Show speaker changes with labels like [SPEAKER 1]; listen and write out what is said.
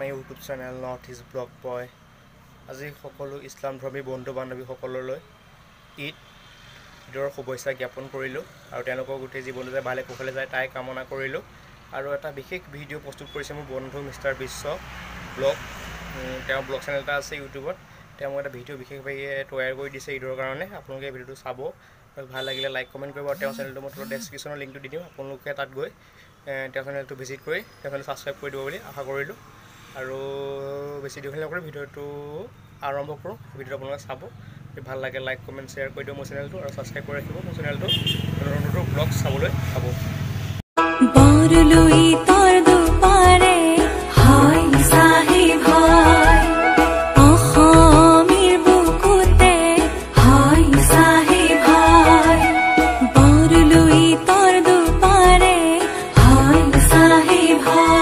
[SPEAKER 1] My YouTube channel north east vlog boy আজি সকলো ইছলাম ধৰ্মী বন্ধু বান্ধৱীসকললৈ ঈদ ঈদৰ শুভেচ্ছা জ্ঞাপন কৰিলোঁ আৰু তেওঁলোকৰ গোটেই জীৱনটো যে ভালে কুশলে যায় তাই কামনা কৰিলোঁ। আৰু এটা বিশেষ ভিডিঅ' প্ৰস্তুত কৰিছে মোৰ বন্ধু মিষ্টাৰ বিশ্ব ব্লগ। তেওঁৰ ব্লগ চেনেল এটা আছে ইউটিউবত। তেওঁ এটা ভিডিঅ' বিশেষভাৱে তৈয়াৰ কৰি দিছে ঈদৰ কাৰণে। আপোনালোকে ভিডিঅ'টো চাব। ভাল লাগিলে লাইক কমেণ্ট কৰিব। আৰু তেওঁৰ চেনেলটো মই তলত ডেছক্ৰিপশ্যনৰ লিংকটো দি দিম। আপোনালোকে তাত গৈ এ, তেওঁৰ চেনেলটো ভিজিট কৰি তেওঁৰ চেনেল ছাবস্ক্ৰাইব কৰি দিব বুলি আশা কৰিলোঁ। আৰু বেছি দীঘল নকৰি ভিডিঅ'টো আৰম্ভ কৰোঁ। ভিডিঅ'টো আপোনালোকে চাব। ভাল লাগে লাইক কমেণ্ট শ্বেয়াৰ কৰি দিওঁ মোৰ চেনেলটো আৰু ছাবস্ক্ৰাইব কৰি ৰাখিব মোৰ চেনেলটো ব্লগ চাবলৈ পাব
[SPEAKER 2] Oh.